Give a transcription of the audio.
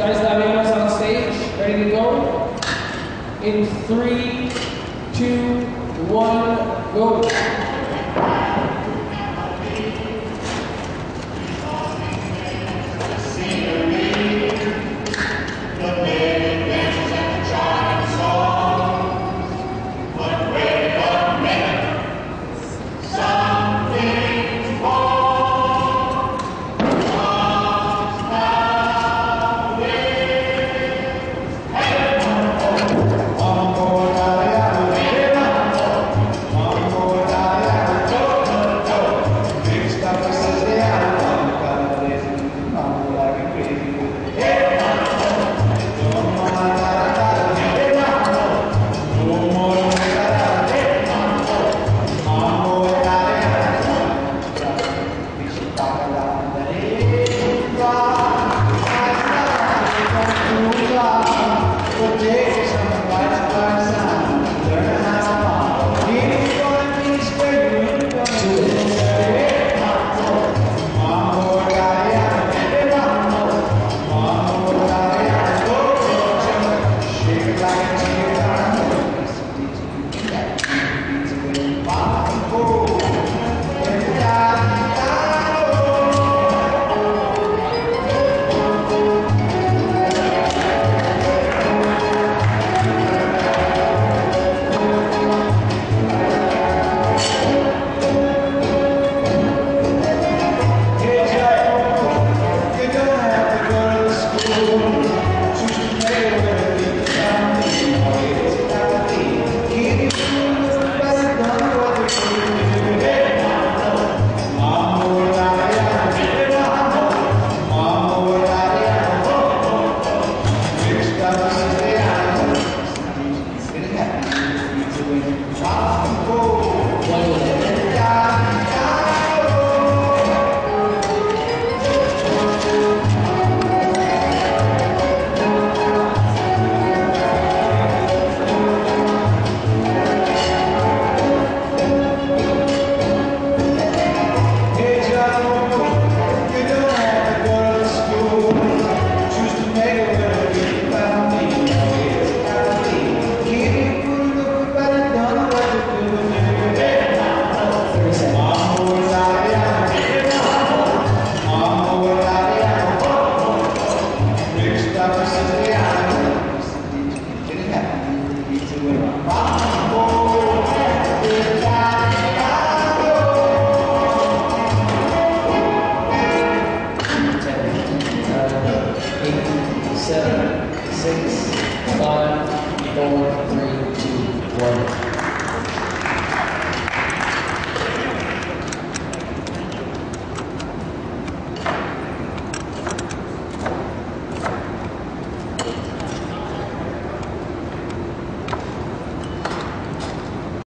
Guys, Latinos on stage, ready to go? In three, two, one, go. la